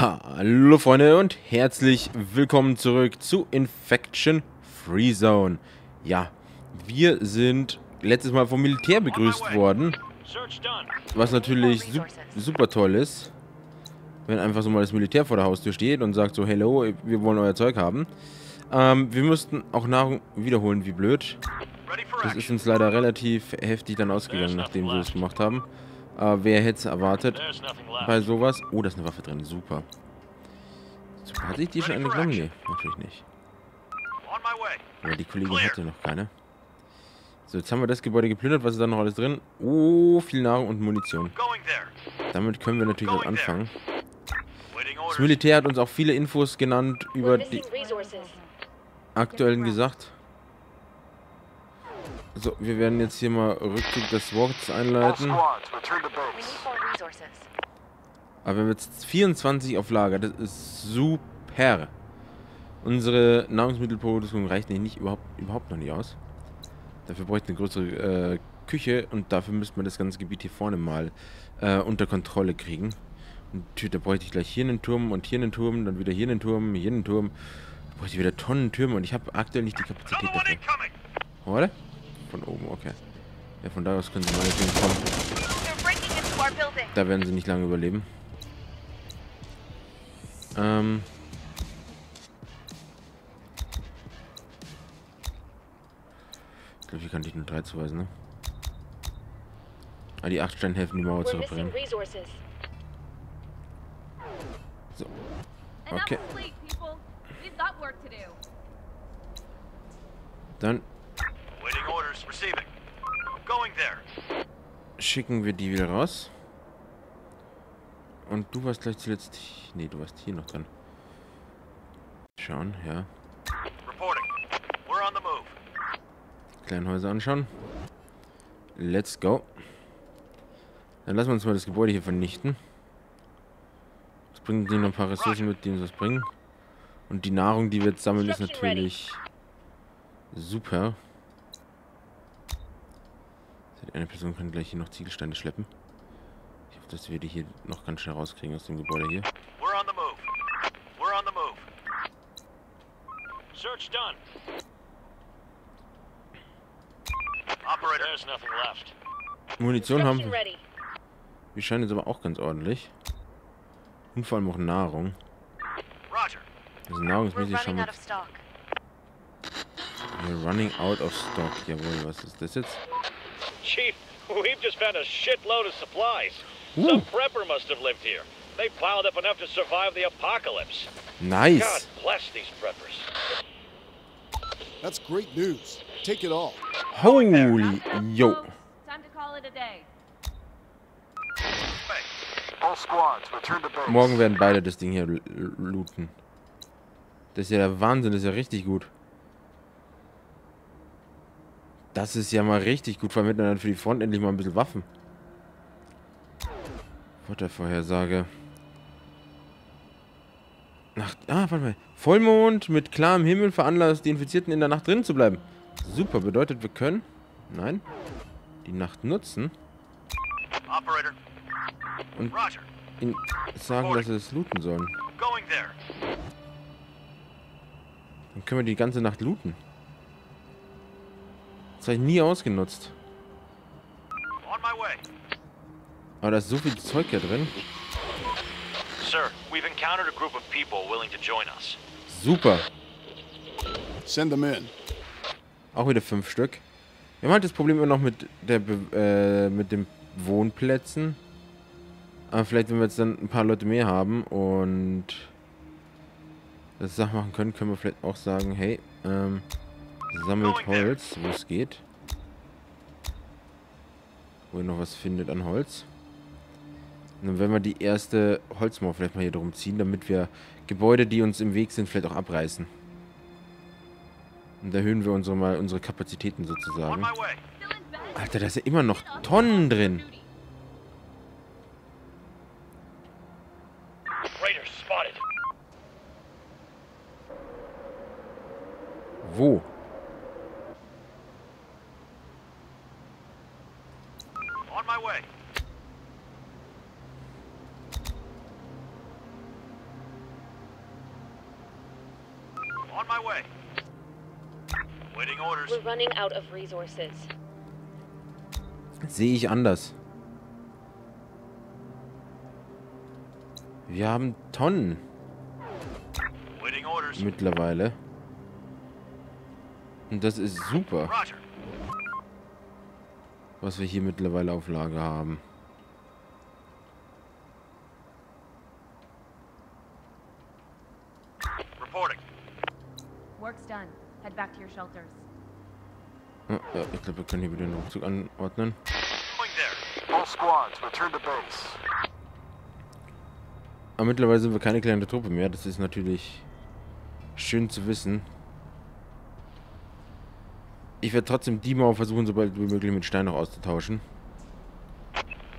Hallo Freunde und herzlich willkommen zurück zu Infection Free Zone. Ja, wir sind letztes Mal vom Militär begrüßt worden, was natürlich su super toll ist, wenn einfach so mal das Militär vor der Haustür steht und sagt so, hello, wir wollen euer Zeug haben. Ähm, wir mussten auch Nahrung wiederholen, wie blöd. Das ist uns leider relativ heftig dann ausgegangen, nachdem wir es gemacht haben. Äh, wer hätte es erwartet bei sowas? Oh, da ist eine Waffe drin. Super. Super. Hatte ich die schon eine genommen? Nee, natürlich nicht. Aber die Kollegin hatte noch keine. So, jetzt haben wir das Gebäude geplündert. Was ist da noch alles drin? Oh, viel Nahrung und Munition. Damit können wir natürlich auch anfangen. Das Militär hat uns auch viele Infos genannt über die aktuellen gesagt. So, wir werden jetzt hier mal Rückzug des Worts einleiten. Aber wir haben jetzt 24 auf Lager. Das ist super. Unsere Nahrungsmittelproduktion reicht nicht, überhaupt, überhaupt noch nicht aus. Dafür bräuchte eine größere äh, Küche und dafür müsste man das ganze Gebiet hier vorne mal äh, unter Kontrolle kriegen. Und da bräuchte ich gleich hier einen Turm und hier einen Turm, dann wieder hier einen Turm, hier einen Turm. Da bräuchte ich wieder Tonnen Türme und ich habe aktuell nicht die Kapazität dafür. Oder? Von oben, okay. Ja, von da aus können sie meinetwegen kommen. Da werden sie nicht lange überleben. Ähm. Ich glaube, hier kann ich nur drei zuweisen, ne? Ah, die acht Steine helfen, die Mauer zu reparieren. So. Okay. Dann Schicken wir die wieder raus. Und du warst gleich zuletzt... Nee, du warst hier noch dran. Schauen, ja. Kleine Häuser anschauen. Let's go. Dann lassen wir uns mal das Gebäude hier vernichten. Das bringt noch ein paar Ressourcen mit, die uns was bringen. Und die Nahrung, die wir jetzt sammeln, ist natürlich super. Eine Person kann gleich hier noch Ziegelsteine schleppen. Ich hoffe, dass wir die hier noch ganz schnell rauskriegen aus dem Gebäude hier. We're on the move. We're on the move. Search done. Operator, there's nothing left. Munition haben wir. Wir scheinen jetzt aber auch ganz ordentlich. Und vor allem auch Nahrung. Also nahrungsmäßig schon mit... We're running out of stock. Jawohl, was ist das jetzt? Chief, we've just found a shitload of supplies. Ooh. Some prepper must have lived here. They piled up enough to survive the apocalypse. Nice. God bless these preppers. That's great news. Take it all. Holy yo. Time to call it a day. Morgen werden beide das Ding hier looten. Das ist ja der Wahnsinn, das ist ja richtig gut. Das ist ja mal richtig gut, vermitteln dann für die Front endlich mal ein bisschen Waffen. Wettervorhersage. Nacht. Ah, warte mal. Vollmond mit klarem Himmel veranlasst die Infizierten in der Nacht drin zu bleiben. Super, bedeutet wir können. Nein. Die Nacht nutzen. Und ihnen sagen, dass sie es looten sollen. Dann können wir die ganze Nacht looten. Habe ich nie ausgenutzt. Aber da ist so viel Zeug hier drin. Sir, we've encountered a group of people willing to join us. Super. Send them in. Auch wieder fünf Stück. Wir haben halt das Problem immer noch mit der äh, mit den Wohnplätzen. Aber vielleicht, wenn wir jetzt dann ein paar Leute mehr haben und das Sachen machen können, können wir vielleicht auch sagen, hey, ähm, Sammelt Holz, wo es geht. Wo ihr noch was findet an Holz. Und dann werden wir die erste Holzmauer vielleicht mal hier drum ziehen, damit wir Gebäude, die uns im Weg sind, vielleicht auch abreißen. Und erhöhen wir unsere mal unsere Kapazitäten sozusagen. Alter, da ist ja immer noch Tonnen drin. Wo? On my way. Waiting orders. We're running out of resources. Sehe ich anders. Wir haben Tonnen mittlerweile. Und das ist super, was wir hier mittlerweile auf Lager haben. Reporting. Work's done. Head back to your shelters. Ja, ja, ich glaube, wir können hier wieder den Rückzug anordnen. Going there. All squads, return to base. Aber mittlerweile sind wir keine kleine Truppe mehr. Das ist natürlich schön zu wissen. Ich werde trotzdem die Mauer versuchen, sobald wie möglich mit Stein noch auszutauschen.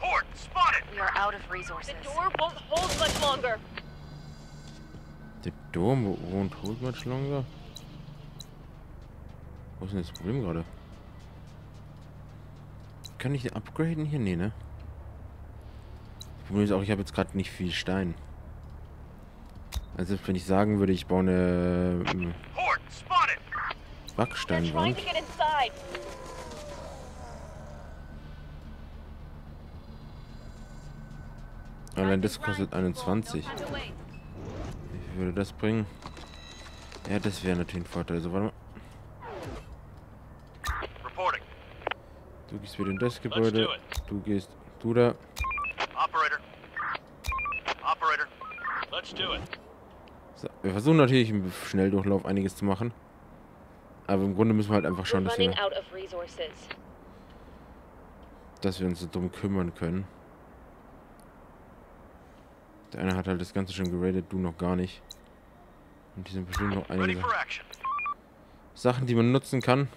Horde, spotted. We are out of resources. The door won't hold much longer. Der Dom wo- wohnt holt much longer. Wo ist denn das Problem gerade? Kann ich den upgraden hier? Nee, ne? Das Problem ist auch, ich habe jetzt gerade nicht viel Stein. Also wenn ich sagen würde, ich baue eine ähm, Backsteinwand. Allein das kostet 21. No time to wait. Wie viel würde das bringen? Ja, das wäre natürlich ein Vorteil. Also, warte mal. Reporting. Du gehst wieder in das Let's Gebäude. do it. Du gehst. Du da. Operator. Operator. Let's do it. So, wir versuchen natürlich im Schnelldurchlauf einiges zu machen. Aber im Grunde müssen wir halt einfach We're schauen, dass wir, running out of resources. dass wir uns so drum kümmern können. Der eine hat halt das Ganze schon geradet, du noch gar nicht. Und die sind bestimmt noch einige. Sachen, die man nutzen kann.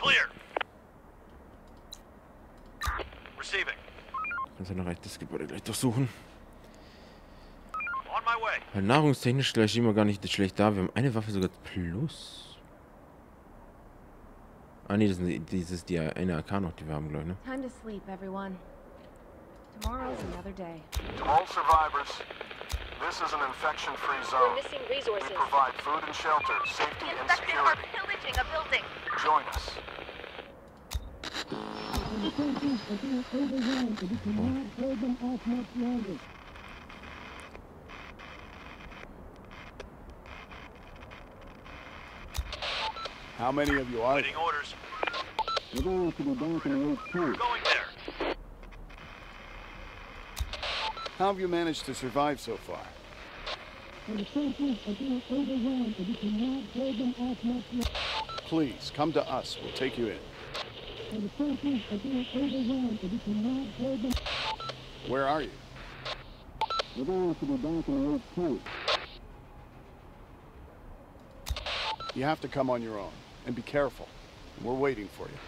Clear. Receiving. Recht das Gebäude gleich durchsuchen. On my way. Weil nahrungstechnisch gleich immer gar nicht schlecht da. Wir haben eine Waffe sogar plus. Ah nee, das ist dieses die eine AK noch, die wir haben, glaube ich, ne? Time to sleep, everyone. Tomorrow's another day. To all survivors, this is an infection-free We're zone. missing We resources. provide food and shelter, safety The and infected are security. pillaging a building. Join us. Are being overwhelmed, and we cannot hold them off much longer. How many of you are? Getting orders. We're going to go back in the old. Going there. How have you managed to survive so far? The Please, come to us. We'll take you in. Where are you? You have to come on your own. And be careful. We're waiting for you.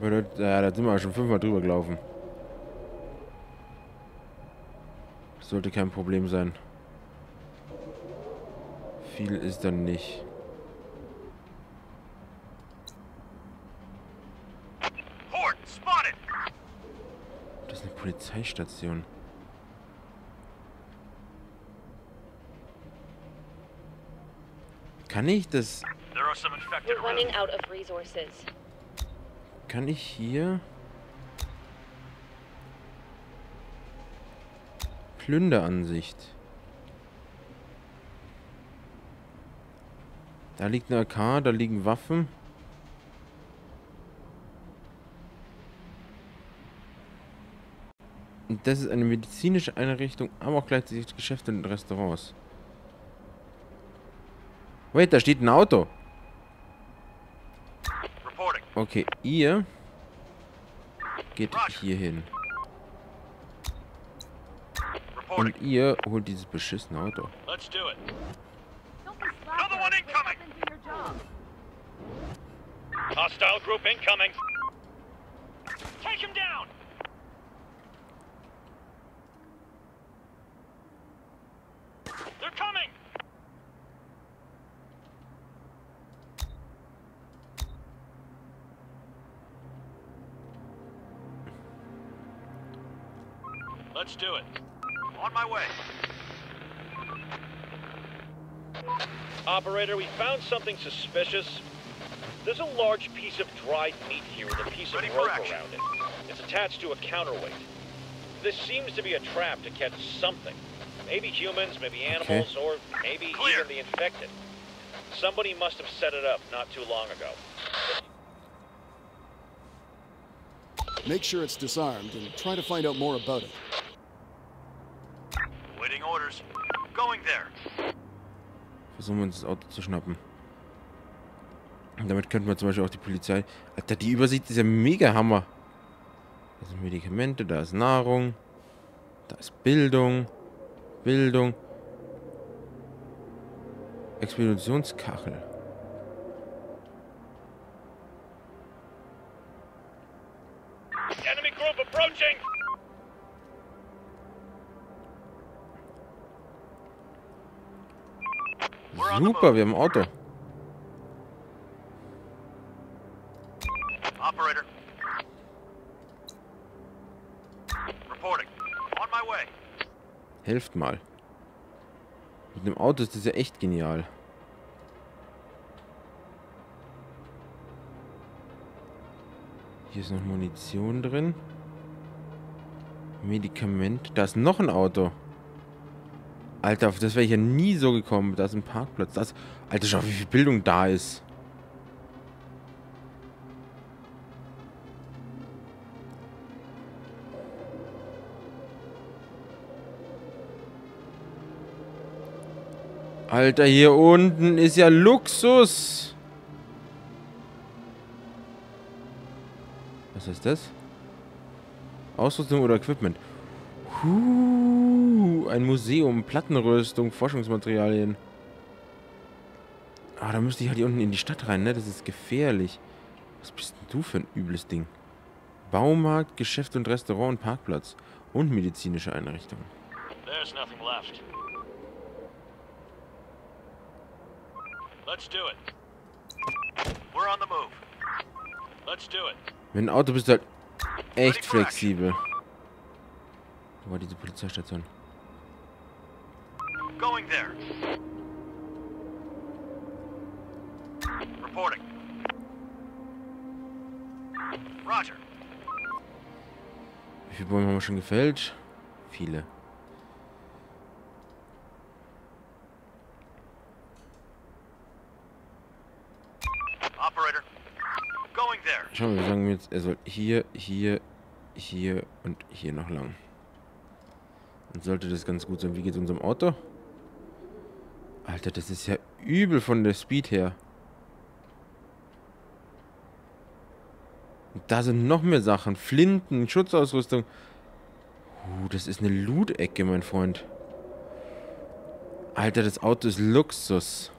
Bedeutet, ja, da sind wir schon fünfmal drüber gelaufen. Sollte kein Problem sein. Viel ist dann nicht. Das ist eine Polizeistation. Kann ich das... Kann ich hier... Plünderansicht. Da liegt eine AK, da liegen Waffen. Und das ist eine medizinische Einrichtung, aber auch gleichzeitig Geschäfte und Restaurants. Wait, da steht ein Auto. Okay, ihr geht hier hin. Und ihr holt dieses beschissene Auto. Let's do it. Another one incoming! Hostile group incoming! Take him down! They're coming! Let's do it. On my way. Operator, we found something suspicious. There's a large piece of dried meat here with a piece of rope around it. It's attached to a counterweight. This seems to be a trap to catch something. Maybe humans, maybe animals, or maybe even the infected. Somebody must have set it up not too long ago. Make sure it's disarmed and try to find out more about it. Versuchen wir uns das Auto zu schnappen. Und damit könnten wir zum Beispiel auch die Polizei... Alter, die Übersicht ist ja mega Hammer. Da sind Medikamente, da ist Nahrung. Da ist Bildung. Bildung. Expeditionskachel. Super, wir haben ein Auto. Operator. Reporting. On my way. Helft mal. Mit dem Auto ist das ja echt genial. Hier ist noch Munition drin. Medikament. Da ist noch ein Auto. Alter, auf das wäre ich ja nie so gekommen. Da ist ein Parkplatz. Das, Alter, schau, wie viel Bildung da ist. Alter, hier unten ist ja Luxus. Was ist das? Ausrüstung oder Equipment? Huh, ein Museum, Plattenrüstung, Forschungsmaterialien. Ah, da müsste ich halt hier unten in die Stadt rein, ne? Das ist gefährlich. Was bist denn du für ein übles Ding? Baumarkt, Geschäft und Restaurant und Parkplatz. Und medizinische Einrichtungen. There's nothing left. Let's do it. We're on the move. Let's do it. Mit dem Auto bist du halt echt flexibel. Wo war diese Polizeistation? Going there. Reporting. Roger. Wie viele Bäume haben wir schon gefällt? Viele. Operator. Going there. Schau mal, wir sagen jetzt, er soll hier, hier, hier und hier noch lang. Dann sollte das ganz gut sein. Wie geht's unserem Auto? Alter, das ist ja übel von der Speed her. Und da sind noch mehr Sachen. Flinten, Schutzausrüstung. Uh, das ist eine Loot-Ecke, mein Freund. Alter, das Auto ist Luxus.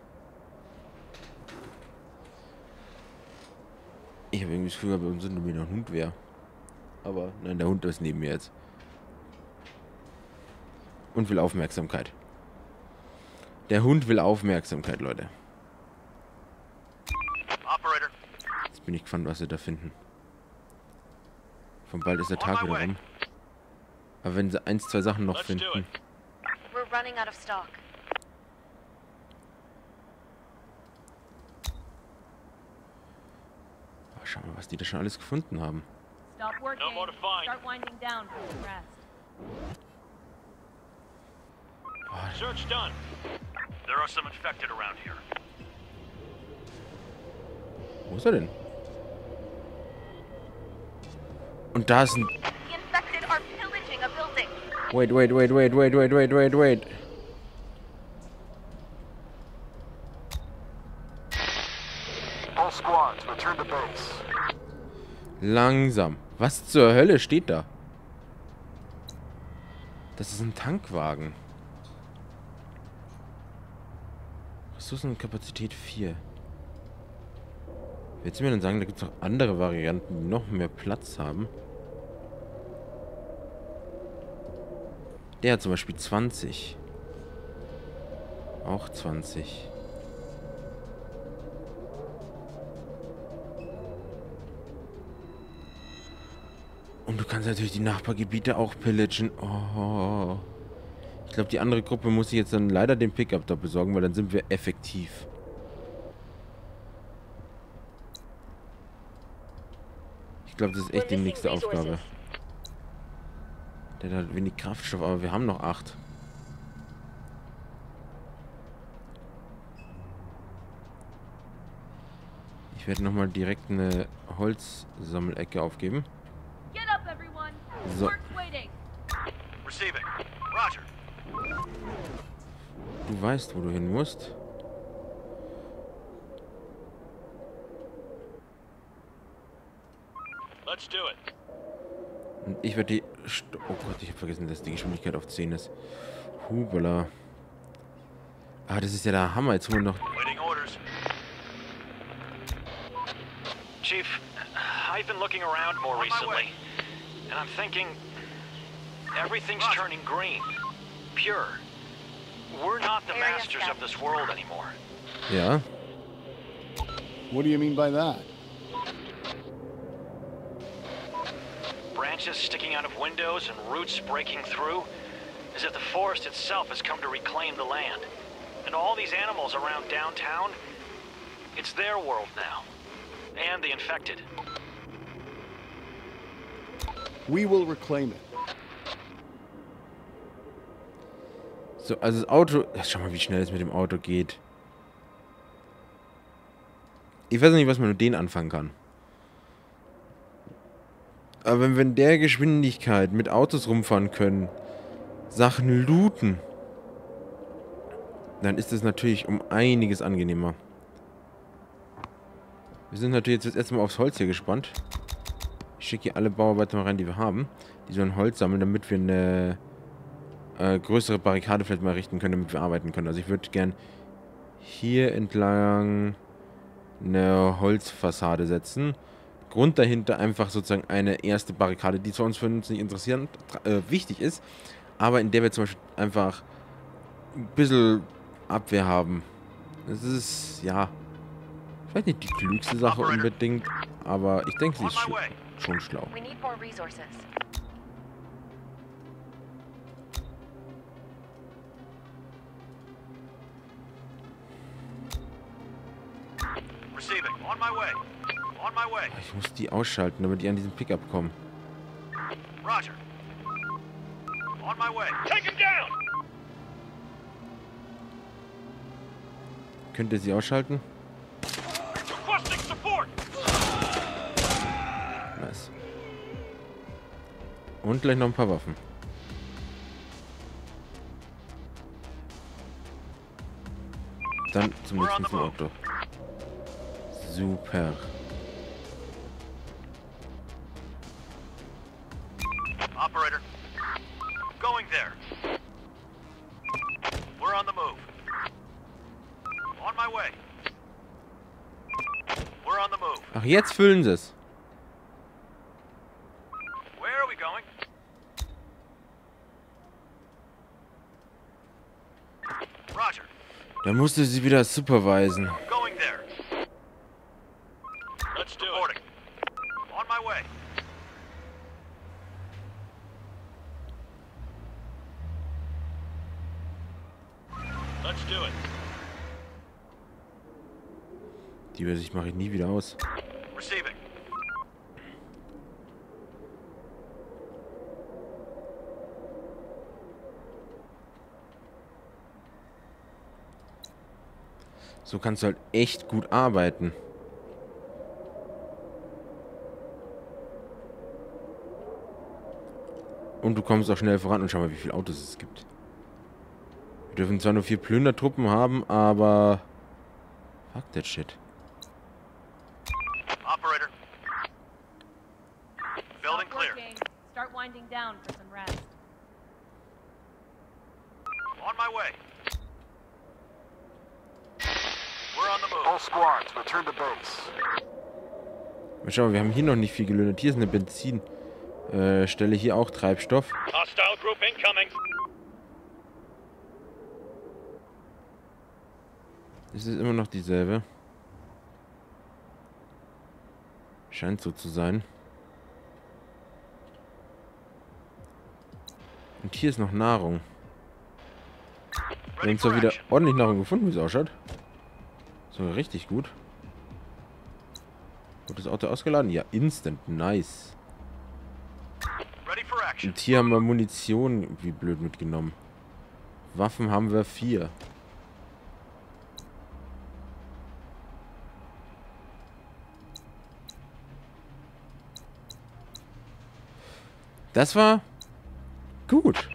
Ich habe irgendwie das Gefühl, bei uns sind nur ein Hund wäre. Aber nein, der Hund ist neben mir jetzt. Und will Aufmerksamkeit. Der Hund will Aufmerksamkeit, Leute. Operator. Jetzt bin ich gespannt, was sie da finden. Von bald ist der Tag wieder rum. Aber wenn sie eins, zwei Sachen noch finden. it. We're running out of stock. Oh, schau mal, was die da schon alles gefunden haben. Stop working. No more to find. Start winding down for some rest. Search done. There are some infected around here. Wo ist er denn? Und da ist ein... The infected are pillaging a building. Wait, wait, wait, wait, wait, wait, wait, wait, wait. All squads, return to base. Langsam. Was zur Hölle steht da? Das ist ein Tankwagen. Ressourcen und Kapazität 4. Willst du mir dann sagen, da gibt es noch andere Varianten, die noch mehr Platz haben? Der hat zum Beispiel 20. Auch 20. kannst natürlich die Nachbargebiete auch pillagen. Oh. Ich glaube, die andere Gruppe muss sich jetzt dann leider den Pickup da besorgen, weil dann sind wir effektiv. Ich glaube, das ist echt die nächste Aufgabe. Der hat wenig Kraftstoff, aber wir haben noch acht. Ich werde nochmal direkt eine Holzsammelecke aufgeben. So. Weißt, wo du hin musst. Let's do it. Und ich werde die... St oh Gott, ich habe vergessen, dass die Geschwindigkeit auf 10 ist. Hubala. Ah, das ist ja der Hammer. Jetzt holen wir noch... Chief, I've been looking around more recently, and I'm thinking everything's turning green, pure. We're not the Area masters of this world anymore. Yeah. What do you mean by that? Branches sticking out of windows and roots breaking through, as if the forest itself has come to reclaim the land. And all these animals around downtown, it's their world now. And the infected. We will reclaim it. So, also das Auto... Ach, schau mal, wie schnell es mit dem Auto geht. Ich weiß nicht, was man mit denen anfangen kann. Aber wenn wir in der Geschwindigkeit mit Autos rumfahren können, Sachen looten, dann ist es natürlich um einiges angenehmer. Wir sind natürlich jetzt erstmal aufs Holz hier gespannt. Ich schicke hier alle Bauarbeiter mal rein, die wir haben. Die sollen Holz sammeln, damit wir eine äh, größere Barrikade vielleicht mal richten können, damit wir arbeiten können. Also ich würde gern hier entlang eine Holzfassade setzen. Grund dahinter einfach sozusagen eine erste Barrikade, die zwar uns für uns nicht interessierend äh, wichtig ist, aber in der wir zum Beispiel einfach ein bisschen Abwehr haben. Das ist, ja, vielleicht nicht die klügste Sache unbedingt, aber ich denke, sie ist my schon, way. schon schlau. Ich muss die ausschalten, damit die an diesen Pickup kommen. Roger. On my way. Take him down! Könnt ihr sie ausschalten? Nice. Und gleich noch ein paar Waffen. Dann zum nächsten Auto. Super. Operator. Going there. We're on the move. On my way. We're on the move. Ach, jetzt füllen sie es. Where are we going? Roger. Da musste sie wieder supervisen. Let's do Reporting. On my way. Let's do it. Die Übersicht mache ich nie wieder aus. Receiving. So kannst du halt echt gut arbeiten. Und du kommst auch schnell voran und schau mal, wie viele Autos es gibt. Wir dürfen zwar nur vier Plündertruppen haben, aber... Fuck that shit. Operator. Building clear. Start winding down for some rest. On my way. We're on the move. All squads, return to base. Mal schauen, wir haben hier noch nicht viel gelöhnt. Hier ist eine Benzinstelle, äh, Stelle, hier auch Treibstoff. Hostile group incoming. Es ist immer noch dieselbe. Scheint so zu sein. Und hier ist noch Nahrung. Wir haben zwar wieder ordentlich Nahrung gefunden, wie es ausschaut. So, richtig gut. Wird das Auto ausgeladen? Ja, instant. Nice. Und hier haben wir Munition wie blöd mitgenommen. Waffen haben wir vier. Das war gut.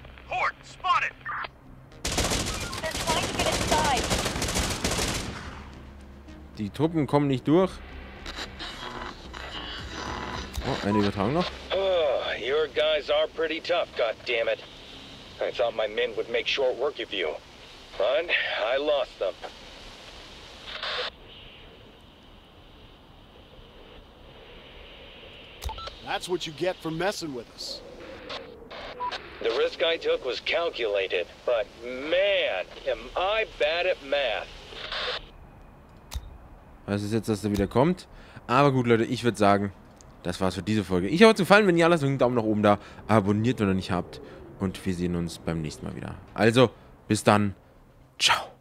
Die Truppen kommen nicht durch. Oh, eine Übertragung noch. Guys are pretty tough, goddammit. I thought my men would make short work of you. But I lost them. That's what you get for messing with us. The risk I took was calculated, but man, am I bad at math. Das ist jetzt, dass er wieder kommt. Aber gut, Leute, ich würde sagen, das war's für diese Folge. Ich hoffe, es gefallen. Wenn ja, lasst einen Daumen nach oben da. Abonniert, wenn ihr nicht habt. Und wir sehen uns beim nächsten Mal wieder. Also, bis dann. Ciao.